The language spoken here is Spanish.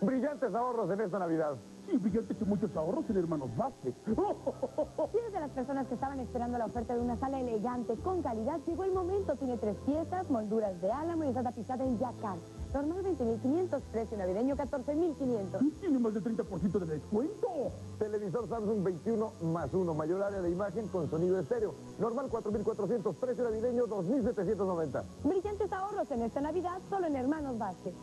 Brillantes ahorros en esta Navidad. Sí, brillantes y muchos ahorros en Hermanos Vázquez. Si eres de las personas que estaban esperando la oferta de una sala elegante con calidad, llegó el momento. Tiene tres piezas, molduras de álamo y está tapizada en yacar. Normal 20.500, precio navideño 14.500. Tiene más del 30% de descuento. Televisor Samsung 21 más 1, mayor área de imagen con sonido estéreo. Normal 4.400, precio navideño 2.790. Brillantes ahorros en esta Navidad solo en Hermanos Vázquez.